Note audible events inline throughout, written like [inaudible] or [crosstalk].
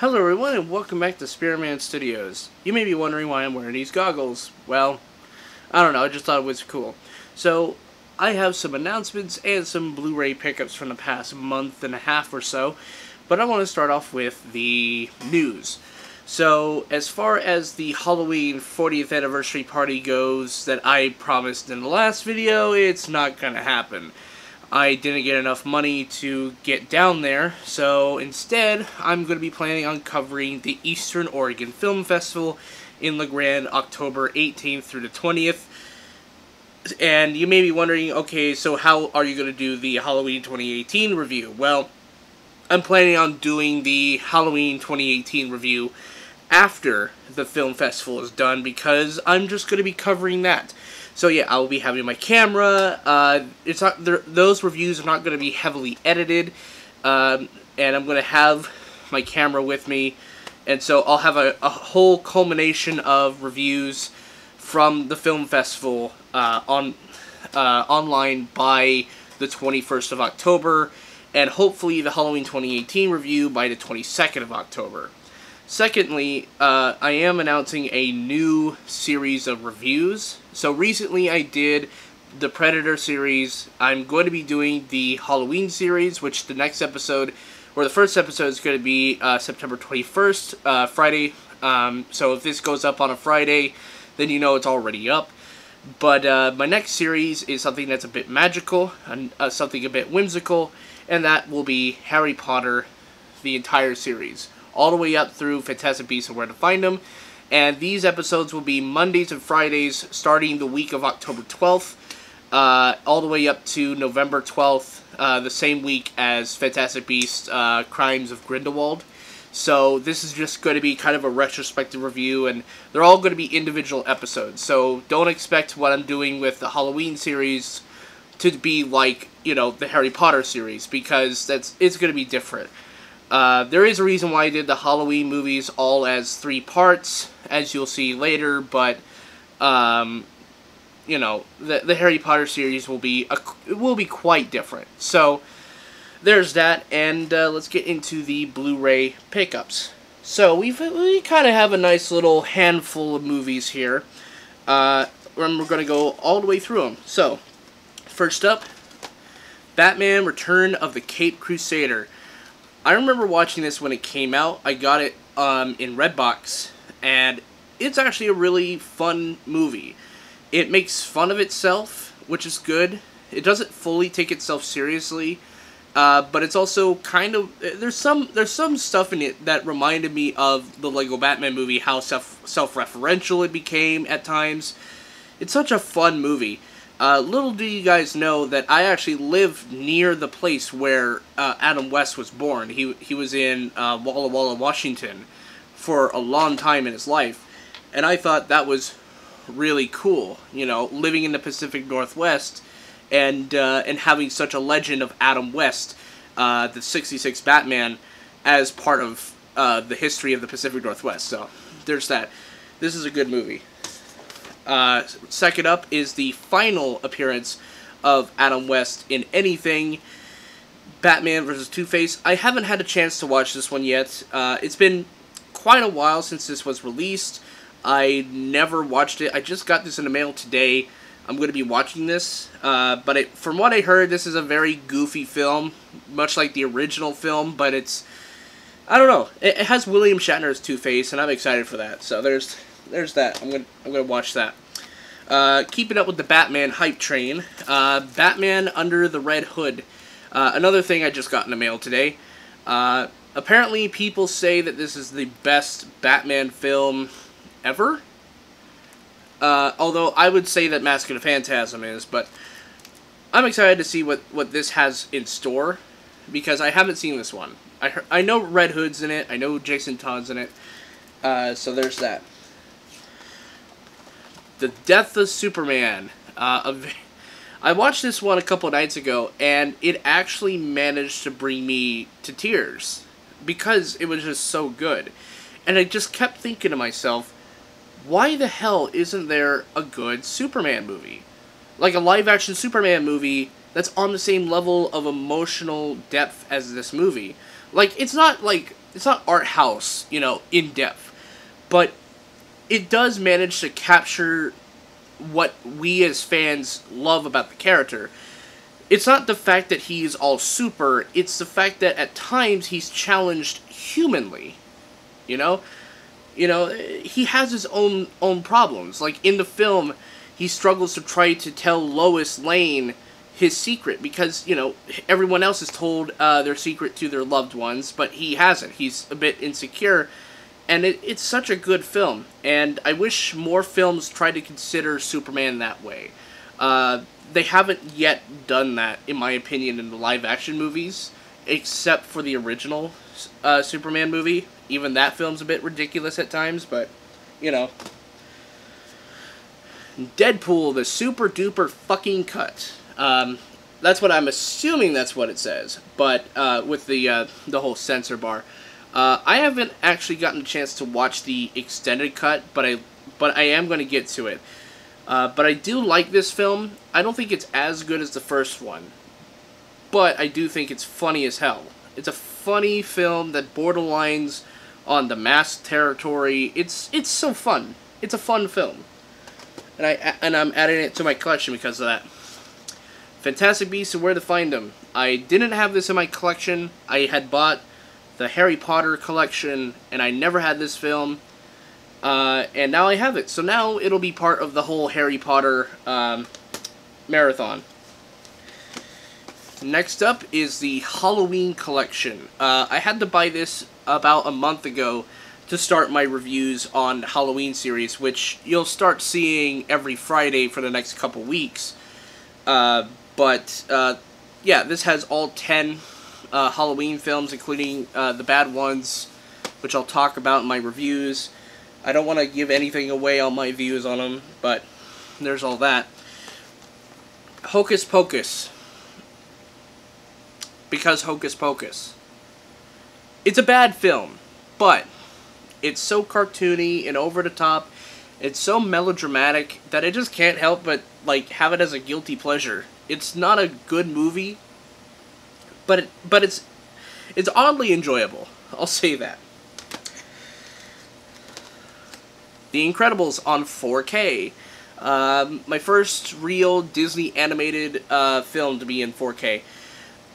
Hello everyone and welcome back to Spirit Man Studios. You may be wondering why I'm wearing these goggles. Well, I don't know, I just thought it was cool. So, I have some announcements and some Blu-ray pickups from the past month and a half or so, but I want to start off with the news. So, as far as the Halloween 40th anniversary party goes that I promised in the last video, it's not gonna happen. I didn't get enough money to get down there, so instead I'm going to be planning on covering the Eastern Oregon Film Festival in La Grande October 18th through the 20th. And you may be wondering, okay, so how are you going to do the Halloween 2018 review? Well, I'm planning on doing the Halloween 2018 review after the film festival is done because I'm just going to be covering that. So yeah, I will be having my camera. Uh, it's not those reviews are not going to be heavily edited, um, and I'm going to have my camera with me, and so I'll have a, a whole culmination of reviews from the film festival uh, on uh, online by the 21st of October, and hopefully the Halloween 2018 review by the 22nd of October. Secondly, uh, I am announcing a new series of reviews. So recently I did the Predator series. I'm going to be doing the Halloween series, which the next episode, or the first episode, is going to be uh, September 21st, uh, Friday. Um, so if this goes up on a Friday, then you know it's already up. But uh, my next series is something that's a bit magical, and uh, something a bit whimsical, and that will be Harry Potter, the entire series all the way up through Fantastic Beasts and Where to Find Them. And these episodes will be Mondays and Fridays starting the week of October 12th, uh, all the way up to November 12th, uh, the same week as Fantastic Beasts uh, Crimes of Grindelwald. So this is just going to be kind of a retrospective review, and they're all going to be individual episodes. So don't expect what I'm doing with the Halloween series to be like, you know, the Harry Potter series, because that's it's going to be different. Uh, there is a reason why I did the Halloween movies all as three parts, as you'll see later, but, um, you know, the, the Harry Potter series will be, a, will be quite different. So, there's that, and uh, let's get into the Blu-ray pickups. So, we've, we kind of have a nice little handful of movies here, uh, and we're going to go all the way through them. So, first up, Batman Return of the Caped Crusader. I remember watching this when it came out. I got it um, in Redbox, and it's actually a really fun movie. It makes fun of itself, which is good. It doesn't fully take itself seriously, uh, but it's also kind of there's some there's some stuff in it that reminded me of the Lego Batman movie, how self self referential it became at times. It's such a fun movie. Uh, little do you guys know that I actually live near the place where uh, Adam West was born. He, he was in uh, Walla Walla, Washington for a long time in his life. And I thought that was really cool, you know, living in the Pacific Northwest and, uh, and having such a legend of Adam West, uh, the 66 Batman, as part of uh, the history of the Pacific Northwest. So there's that. This is a good movie. Uh, second up is the final appearance of Adam West in anything. Batman vs. Two-Face. I haven't had a chance to watch this one yet. Uh, it's been quite a while since this was released. I never watched it. I just got this in the mail today. I'm going to be watching this. Uh, but it, from what I heard, this is a very goofy film, much like the original film, but it's... I don't know. It, it has William Shatner's Two-Face, and I'm excited for that. So there's there's that. I'm gonna I'm gonna watch that. Uh, keeping up with the Batman hype train. Uh, Batman Under the Red Hood. Uh, another thing I just got in the mail today. Uh, apparently, people say that this is the best Batman film ever. Uh, although I would say that Mask of the Phantasm is, but I'm excited to see what, what this has in store because I haven't seen this one. I, I know Red Hood's in it. I know Jason Todd's in it. Uh, so there's that. The Death of Superman. Uh, I watched this one a couple nights ago, and it actually managed to bring me to tears because it was just so good. And I just kept thinking to myself, why the hell isn't there a good Superman movie? Like a live action Superman movie that's on the same level of emotional depth as this movie. Like, it's not like it's not art house, you know, in depth, but it does manage to capture what we as fans love about the character. It's not the fact that he's all super, it's the fact that at times he's challenged humanly. You know? You know, he has his own own problems. Like in the film, he struggles to try to tell Lois Lane his secret because you know everyone else has told uh, their secret to their loved ones, but he hasn't. He's a bit insecure, and it, it's such a good film. And I wish more films tried to consider Superman that way. Uh, they haven't yet done that, in my opinion, in the live action movies, except for the original uh, Superman movie. Even that film's a bit ridiculous at times, but you know. Deadpool, the super duper fucking cut. Um, that's what I'm assuming. That's what it says. But uh, with the uh, the whole censor bar, uh, I haven't actually gotten a chance to watch the extended cut, but I but I am going to get to it. Uh, but I do like this film. I don't think it's as good as the first one, but I do think it's funny as hell. It's a funny film that borderlines on the mass territory. It's it's so fun. It's a fun film, and I and I'm adding it to my collection because of that. Fantastic Beasts and Where to Find Them. I didn't have this in my collection. I had bought the Harry Potter collection, and I never had this film. Uh, and now I have it. So now it'll be part of the whole Harry Potter um, marathon. Next up is the Halloween collection. Uh, I had to buy this about a month ago to start my reviews on Halloween series, which you'll start seeing every Friday for the next couple weeks. Uh, but uh, yeah, this has all 10 uh, Halloween films, including uh, the bad ones, which I'll talk about in my reviews. I don't want to give anything away on my views on them, but there's all that. Hocus Pocus. Because Hocus Pocus. It's a bad film, but it's so cartoony and over the top. It's so melodramatic that I just can't help but like have it as a guilty pleasure. It's not a good movie, but it, but it's it's oddly enjoyable. I'll [laughs] say that. The Incredibles on 4K. Um, my first real Disney animated uh, film to be in 4K.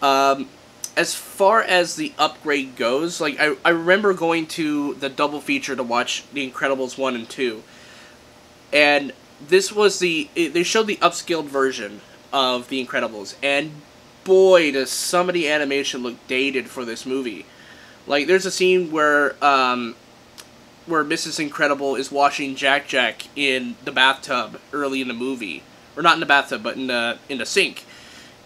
Um, as far as the upgrade goes, like I, I remember going to the double feature to watch The Incredibles 1 and 2. And this was the they showed the upscaled version of The Incredibles, and boy, does some of the animation look dated for this movie. Like, there's a scene where um, where Mrs. Incredible is washing Jack Jack in the bathtub early in the movie, or not in the bathtub, but in the in the sink,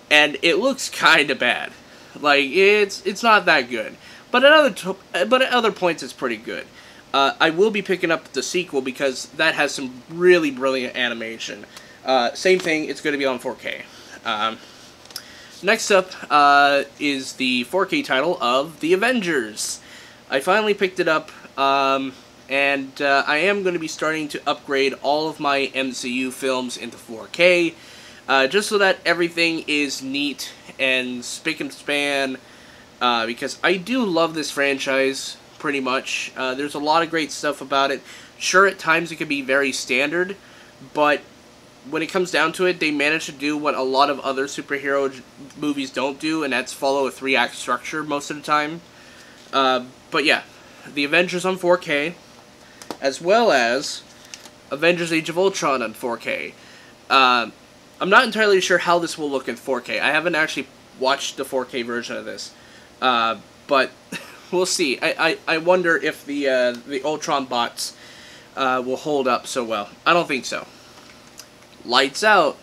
and it looks kind of bad. Like, it's it's not that good, but at other but at other points, it's pretty good. Uh, I will be picking up the sequel because that has some really brilliant animation. Uh, same thing, it's going to be on 4K. Um, next up uh, is the 4K title of The Avengers. I finally picked it up, um, and uh, I am going to be starting to upgrade all of my MCU films into 4K, uh, just so that everything is neat and spick and span, uh, because I do love this franchise, pretty much. Uh, there's a lot of great stuff about it. Sure, at times it can be very standard, but when it comes down to it, they manage to do what a lot of other superhero movies don't do, and that's follow a three act structure most of the time. Uh, but yeah, the Avengers on 4K, as well as Avengers Age of Ultron on 4K. Uh, I'm not entirely sure how this will look in 4K. I haven't actually watched the 4K version of this, uh, but [laughs] we'll see. I, I, I wonder if the uh, the Ultron bots uh, will hold up so well. I don't think so lights out.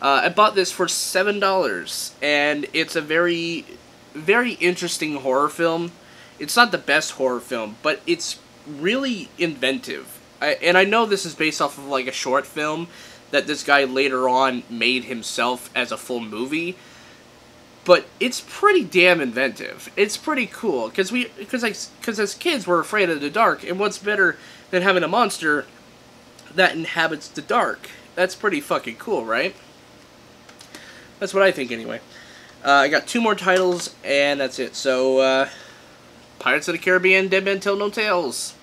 Uh, I bought this for seven dollars, and it's a very, very interesting horror film. It's not the best horror film, but it's really inventive. I, and I know this is based off of like a short film that this guy later on made himself as a full movie. But it's pretty damn inventive. It's pretty cool because we because because as kids we're afraid of the dark, and what's better than having a monster that inhabits the dark? That's pretty fucking cool, right? That's what I think, anyway. Uh, I got two more titles, and that's it. So, uh, Pirates of the Caribbean Dead Men Tell No Tales.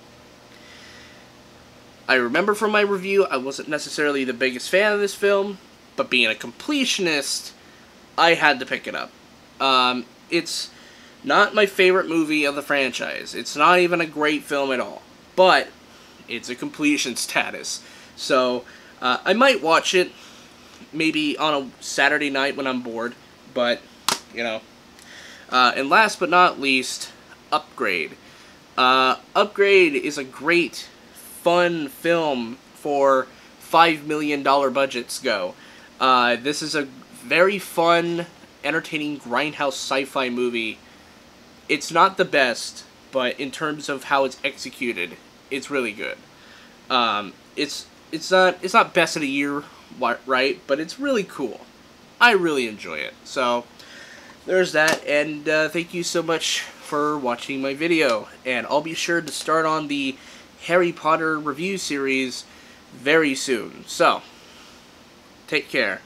I remember from my review, I wasn't necessarily the biggest fan of this film, but being a completionist, I had to pick it up. Um, it's not my favorite movie of the franchise. It's not even a great film at all. But it's a completion status. So uh, I might watch it maybe on a Saturday night when I'm bored. But, you know. Uh, and last but not least, Upgrade. Uh, Upgrade is a great, fun film for $5 million budgets go. Uh, this is a very fun, entertaining grindhouse sci-fi movie. It's not the best, but in terms of how it's executed, it's really good. Um, it's it's not it's not best of the year, right? But it's really cool. I really enjoy it. So there's that, and uh, thank you so much for watching my video. And I'll be sure to start on the Harry Potter review series very soon. So take care.